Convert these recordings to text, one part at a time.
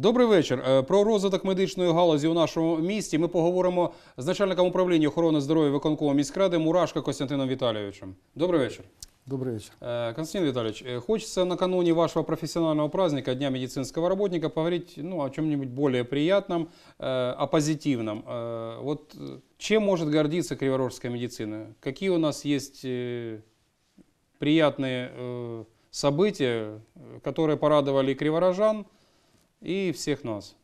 Добрий вечір. Е, Про розвиток медичної галузі у нашому місті ми поговоримо з начальником управління охорони здоров'я виконкому міськради Мурашко Костянтином Віталійовичем. Добрий вечір. Добрый вечер. Э, Константин Витальевич, э, хочется накануне вашего профессионального праздника, Дня медицинского работника, поговорить ну, о чем-нибудь более приятном, э, о позитивном. Э, Вот э, чем может гордиться криворожская медицина? Какие у нас есть э, приятные э, события, э, которые порадовали и криворожан, и всех нас?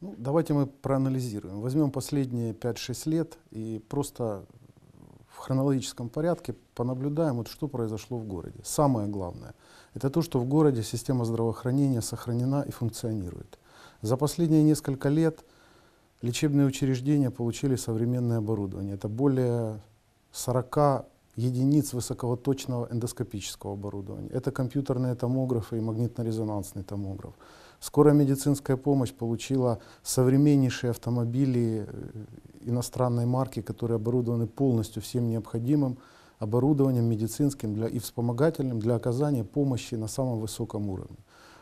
Ну, давайте мы проанализируем. Возьмем последние 5-6 лет и просто в хронологическом порядке понаблюдаем, вот что произошло в городе. Самое главное – это то, что в городе система здравоохранения сохранена и функционирует. За последние несколько лет лечебные учреждения получили современное оборудование. Это более 40 единиц высокоточного эндоскопического оборудования. Это компьютерные томографы и магнитно-резонансный томограф. Скорая медицинская помощь получила современнейшие автомобили э, иностранной марки, которые оборудованы полностью всем необходимым оборудованием медицинским для, и вспомогательным для оказания помощи на самом высоком уровне.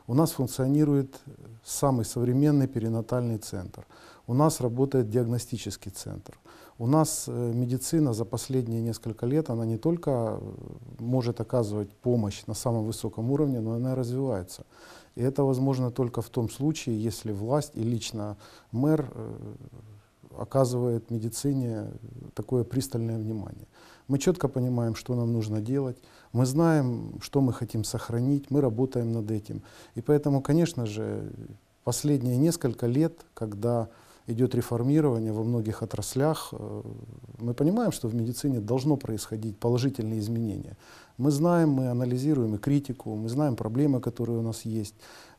У нас функционирует э, самый современный перинатальный центр. У нас работает диагностический центр. У нас э, медицина за последние несколько лет, она не только э, может оказывать помощь на самом высоком уровне, но она развивается. И это возможно только в том случае, если власть и лично мэр э, оказывает медицине такое пристальное внимание. Мы четко понимаем, что нам нужно делать, мы знаем, что мы хотим сохранить, мы работаем над этим. И поэтому, конечно же, последние несколько лет, когда идет реформирование во многих отраслях, э, мы понимаем, что в медицине должно происходить положительные изменения. Мы знаем, мы анализируем и критику, мы знаем проблемы, которые у нас есть.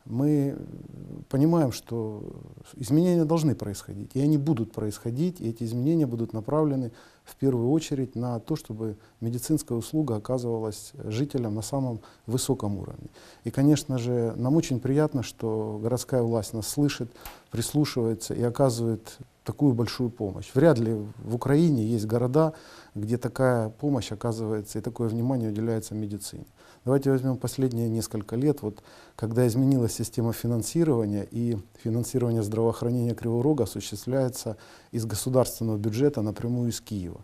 Мы понимаем, что изменения должны происходить, и они будут происходить, и эти изменения будут направлены в первую очередь на то, чтобы медицинская услуга оказывалась жителям на самом высоком уровне. И, конечно же, нам очень приятно, что городская власть нас слышит, прислушивается и оказывает такую большую помощь. Вряд ли в Украине есть города, где такая помощь оказывается и такое внимание уделяется медицине. Давайте возьмем последние несколько лет, вот, когда изменилась система финансирования и финансирование здравоохранения Кривого Рога осуществляется из государственного бюджета напрямую из Киева.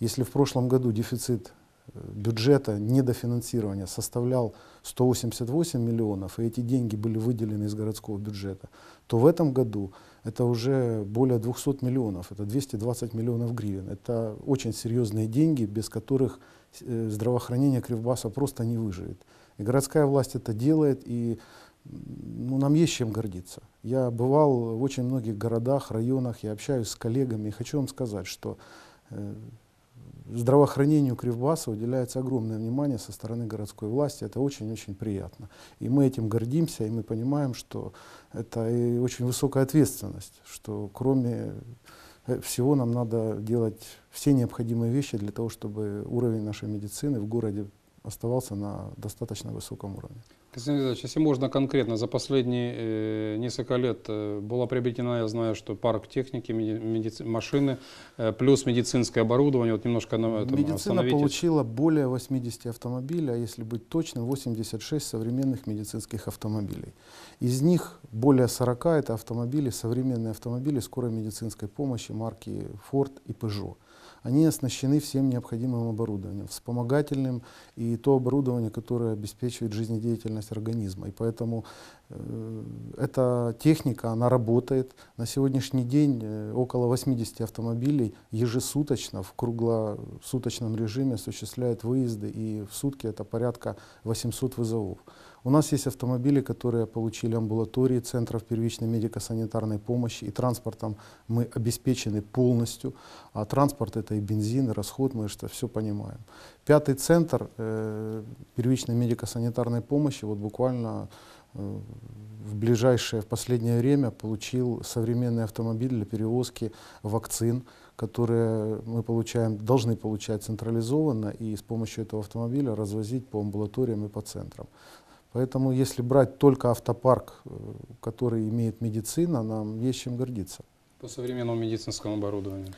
Если в прошлом году дефицит э, бюджета недофинансирования составлял 188 миллионов, и эти деньги были выделены из городского бюджета, то в этом году это уже более 200 миллионов, это 220 миллионов гривен. Это очень серьезные деньги, без которых здравоохранение Кривбаса просто не выживет. И городская власть это делает, и ну, нам есть чем гордиться. Я бывал в очень многих городах, районах, я общаюсь с коллегами, и хочу вам сказать, что э, здравоохранению Кривбаса уделяется огромное внимание со стороны городской власти. Это очень-очень приятно. И мы этим гордимся, и мы понимаем, что это и очень высокая ответственность, что кроме э, всего нам надо делать все необходимые вещи для того, чтобы уровень нашей медицины в городе оставался на достаточно высоком уровне. Константин Витальевич, если можно конкретно, за последние э, несколько лет э, была приобретена, я знаю, что парк техники, меди- медици- машины, э, плюс медицинское оборудование. Вот немножко на этом Медицина получила более 80 автомобилей, а если быть точным, 86 современных медицинских автомобилей. Из них более 40 это автомобили, современные автомобили скорой медицинской помощи марки Ford и Peugeot. Они оснащены всем необходимым оборудованием, вспомогательным и то оборудование, которое обеспечивает жизнедеятельность организма. И поэтому э, эта техника, она работает. На сегодняшний день э, около 80 автомобилей ежесуточно в круглосуточном режиме осуществляют выезды, и в сутки это порядка 800 вызовов. У нас есть автомобили, которые получили амбулатории центров первичной медико-санитарной помощи, и транспортом мы обеспечены полностью. А транспорт это и бензин, и расход, мы это все понимаем. Пятый центр э, первичной медико-санитарной помощи вот буквально э, в ближайшее, в последнее время получил современный автомобиль для перевозки вакцин, которые мы получаем, должны получать централизованно и с помощью этого автомобиля развозить по амбулаториям и по центрам. Поэтому если брать только автопарк, э, который имеет медицина, нам есть чем гордиться. По современному медицинскому оборудованию.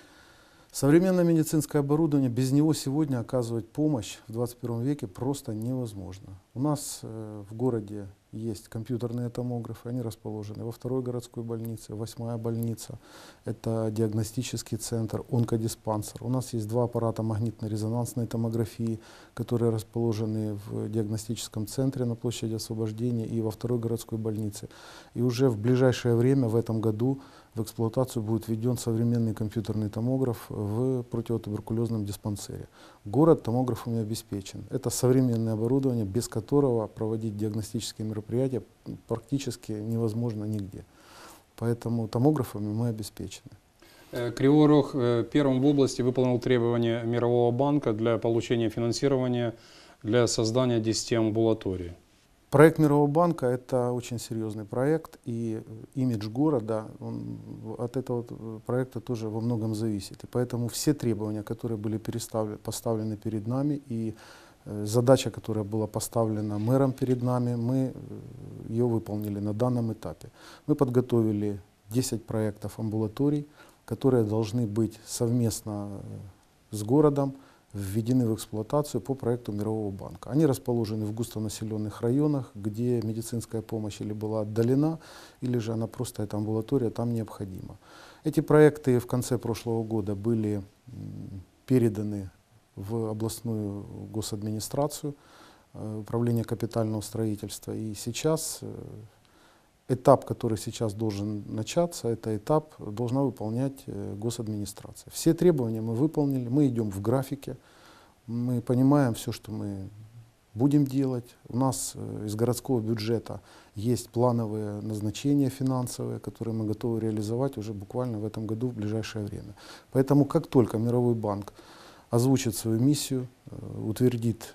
Современное медицинское оборудование, без него сегодня оказывать помощь в 21 веке просто невозможно. У нас э, в городе есть компьютерные томографы, они расположены во второй городской больнице, восьмая больница, это диагностический центр, онкодиспансер. У нас есть два аппарата магнитно-резонансной томографии, которые расположены в диагностическом центре на площади освобождения и во второй городской больнице. И уже в ближайшее время, в этом году, в эксплуатацию будет введен современный компьютерный томограф в противотуберкулезном диспансере. Город томографами обеспечен. Это современное оборудование, без которого проводить диагностические мероприятия практически невозможно нигде. Поэтому томографами мы обеспечены. Э, Кривой Рог э, первым в области выполнил требования Мирового банка для получения финансирования для создания 10 амбулаторий. Проект Мирового банка – это очень серьезный проект, и имидж города он, от этого проекта тоже во многом зависит. И поэтому все требования, которые были поставлены перед нами, и э, задача, которая была поставлена мэром перед нами, мы э, ее выполнили на данном этапе. Мы подготовили 10 проектов амбулаторий, которые должны быть совместно э, с городом, введены в эксплуатацию по проекту Мирового банка. Они расположены в густонаселенных районах, где медицинская помощь или была отдалена, или же она просто, эта амбулатория там необходима. Эти проекты в конце прошлого года были переданы в областную госадминистрацию, э, управление капитального строительства. И сейчас э, этап, который сейчас должен начаться, это этап должна выполнять э, госадминистрация. Все требования мы выполнили, мы идем в графике, мы понимаем все, что мы будем делать. У нас э, из городского бюджета есть плановые назначения финансовые, которые мы готовы реализовать уже буквально в этом году, в ближайшее время. Поэтому как только Мировой банк озвучит свою миссию, э, утвердит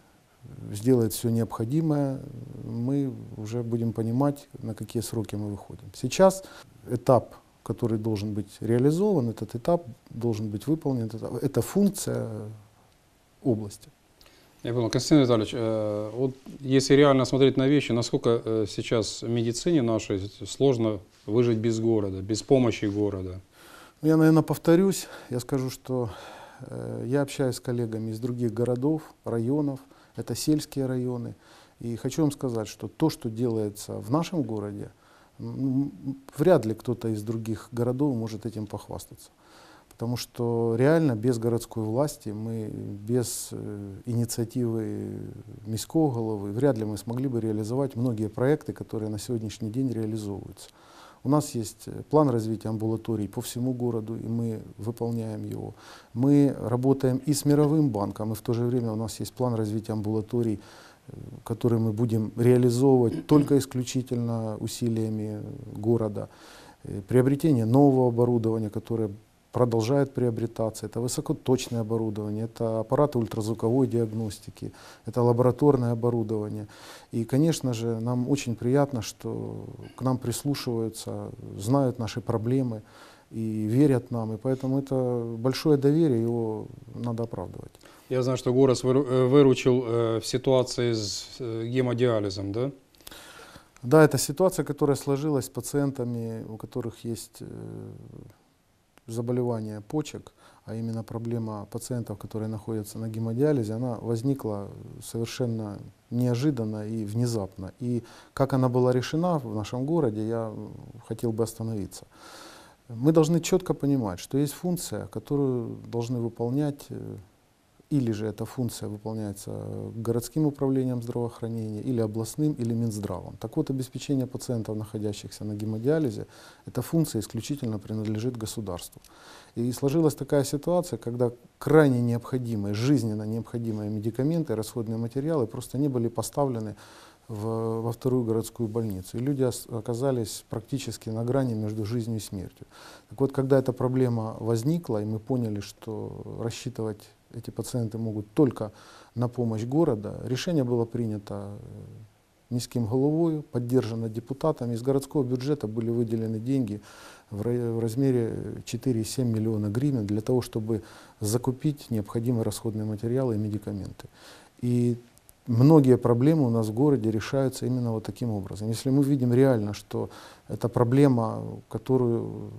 сделает все необходимое, мы уже будем понимать, на какие сроки мы выходим. Сейчас этап, который должен быть реализован, этот этап должен быть выполнен, это, это функция области. Я понял. Константин Витальевич, э, вот если реально смотреть на вещи, насколько э, сейчас в медицине нашей сложно выжить без города, без помощи города? Я, наверное, повторюсь. Я скажу, что э, я общаюсь с коллегами из других городов, районов, это сельские районы. И хочу вам сказать, что то, что делается в нашем городе, вряд ли кто-то из других городов может этим похвастаться. Потому что реально без городской власти, мы без э, инициативы міського головы, вряд ли мы смогли бы реализовать многие проекты, которые на сегодняшний день реализовываются. У нас есть э, план развития амбулаторий по всему городу, и мы выполняем его. Мы работаем и с Мировым банком, и в то же время у нас есть план развития амбулаторий, э, который мы будем реализовывать только исключительно усилиями города. Э, приобретение нового оборудования, которое продолжает приобретаться. Это высокоточное оборудование, это аппараты ультразвуковой диагностики, это лабораторное оборудование. И, конечно же, нам очень приятно, что к нам прислушиваются, знают наши проблемы и верят нам. И поэтому это большое доверие, его надо оправдывать. Я знаю, что город э, выручил э, в ситуации с э, гемодиализом, да? Да, это ситуация, которая сложилась с пациентами, у которых есть заболевания почек, а именно проблема пациентов, которые находятся на гемодиализе, она возникла совершенно неожиданно и внезапно. И как она была решена в нашем городе, я хотел бы остановиться. Мы должны четко понимать, что есть функция, которую должны выполнять э, или же эта функция выполняется городским управлением здравоохранения, или областным, или Минздравом. Так вот, обеспечение пациентов, находящихся на гемодиализе, эта функция исключительно принадлежит государству. И сложилась такая ситуация, когда крайне необходимые, жизненно необходимые медикаменты, расходные материалы просто не были поставлены в, во вторую городскую больницу. И люди оказались практически на грани между жизнью и смертью. Так вот, когда эта проблема возникла, и мы поняли, что рассчитывать эти пациенты могут только на помощь города. Решение было принято низким головой, поддержано депутатами. Из городского бюджета были выделены деньги в размере 4,7 миллиона гривен для того, чтобы закупить необходимые расходные материалы и медикаменты. И многие проблемы у нас в городе решаются именно вот таким образом. Если мы видим реально, что эта проблема, которую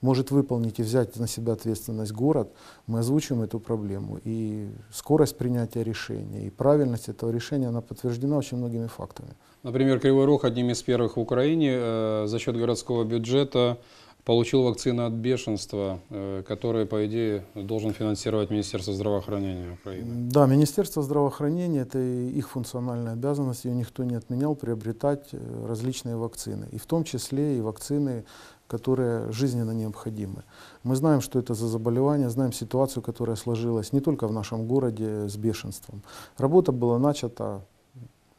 может выполнить и взять на себя ответственность город, мы озвучим эту проблему. И скорость принятия решения, и правильность этого решения, она подтверждена очень многими фактами. Например, Кривой Рог одним из первых в Украине э, за счет городского бюджета получил вакцину от бешенства, э, которые, по идее, должен финансировать Министерство здравоохранения Украины. Да, Министерство здравоохранения, это их функциональная обязанность, ее никто не отменял, приобретать э, различные вакцины. И в том числе и вакцины, которые жизненно необходимы. Мы знаем, что это за заболевание, знаем ситуацию, которая сложилась не только в нашем городе с бешенством. Работа была начата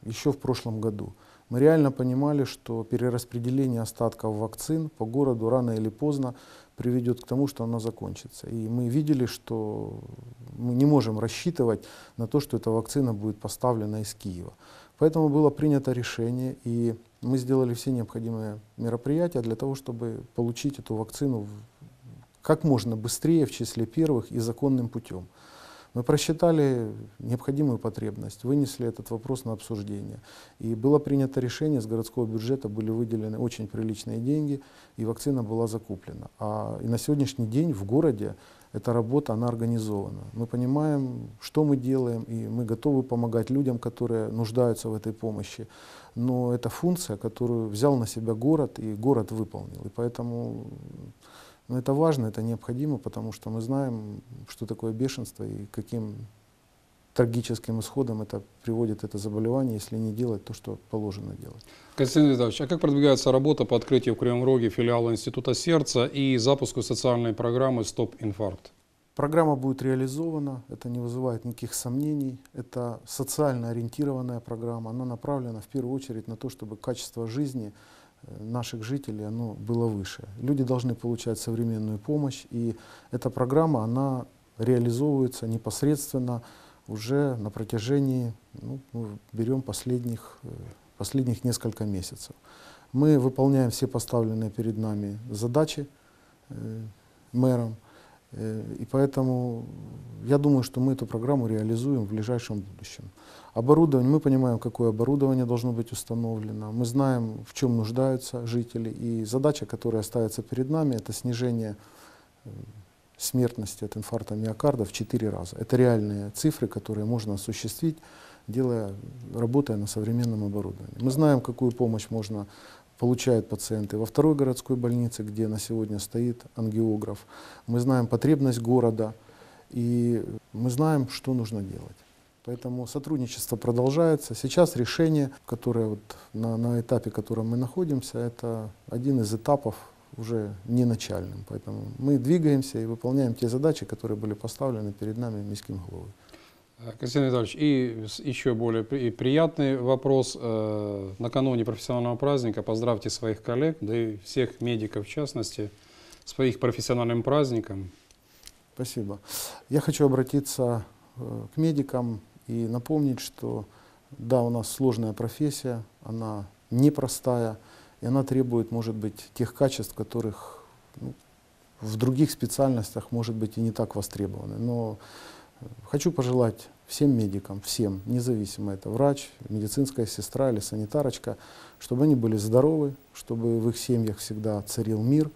еще в прошлом году. Мы реально понимали, что перераспределение остатков вакцин по городу рано или поздно приведет к тому, что она закончится. И мы видели, что мы не можем рассчитывать на то, что эта вакцина будет поставлена из Киева. Поэтому было принято решение, и мы сделали все необходимые мероприятия для того, чтобы получить эту вакцину как можно быстрее, в числе первых и законным путем. Мы просчитали необходимую потребность, вынесли этот вопрос на обсуждение. И было принято решение, с городского бюджета были выделены очень приличные деньги, и вакцина была закуплена. А и на сегодняшний день в городе эта работа, она организована. Мы понимаем, что мы делаем, и мы готовы помогать людям, которые нуждаются в этой помощи. Но это функция, которую взял на себя город, и город выполнил. И поэтому но это важно, это необходимо, потому что мы знаем, что такое бешенство и каким трагическим исходом это приводит это заболевание, если не делать то, что положено делать. Константин Витальевич, а как продвигается работа по открытию в Кривом Роге филиала Института сердца и запуску социальной программы «Стоп-инфаркт»? Программа будет реализована, это не вызывает никаких сомнений. Это социально ориентированная программа, она направлена в первую очередь на то, чтобы качество жизни наших жителей оно было выше. Люди должны получать современную помощь, и эта программа, она реализовывается непосредственно уже на протяжении, ну, берем последних, э, последних несколько месяцев. Мы выполняем все поставленные перед нами задачи э, мэром, и поэтому я думаю, что мы эту программу реализуем в ближайшем будущем. Оборудование, мы понимаем, какое оборудование должно быть установлено, мы знаем, в чем нуждаются жители, и задача, которая ставится перед нами, это снижение э, смертности от инфаркта миокарда в 4 раза. Это реальные цифры, которые можно осуществить, делая, работая на современном оборудовании. Мы знаем, какую помощь можно получают пациенты во второй городской больнице, где на сегодня стоит ангиограф. Мы знаем потребность города, и мы знаем, что нужно делать. Поэтому сотрудничество продолжается. Сейчас решение, которое вот на, на этапе, в котором мы находимся, это один из этапов уже не начальным. Поэтому мы двигаемся и выполняем те задачи, которые были поставлены перед нами міським головой. Константин Витальевич, и еще более приятный вопрос. Э, накануне профессионального праздника поздравьте своих коллег, да и всех медиков в частности, с их профессиональным праздником. Спасибо. Я хочу обратиться э, к медикам, и напомнить, что да, у нас сложная профессия, она непростая, и она требует, может быть, тех качеств, которых ну, в других специальностях, может быть, и не так востребованы. Но хочу пожелать всем медикам, всем, независимо это врач, медицинская сестра или санитарочка, чтобы они были здоровы, чтобы в их семьях всегда царил мир.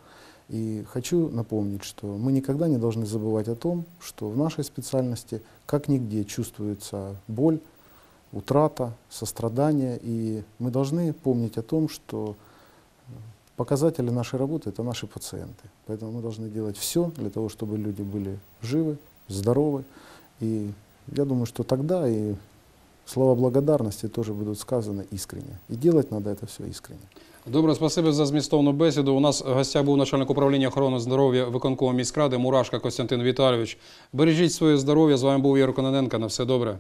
И хочу напомнить, что мы никогда не должны забывать о том, что в нашей специальности – как нигде чувствуется боль, утрата, сострадание. И мы должны помнить о том, что показатели нашей работы – это наши пациенты. Поэтому мы должны делать все для того, чтобы люди были живы, здоровы. И я думаю, что тогда и слова благодарности тоже будут сказаны искренне. И делать надо это все искренне. Добре, спасибі за змістовну бесіду. У нас в гостях був начальник управління охорони здоров'я виконкому міськради Мурашка Костянтин Віталійович. Бережіть своє здоров'я. З вами був Єр Кононенко. На все добре.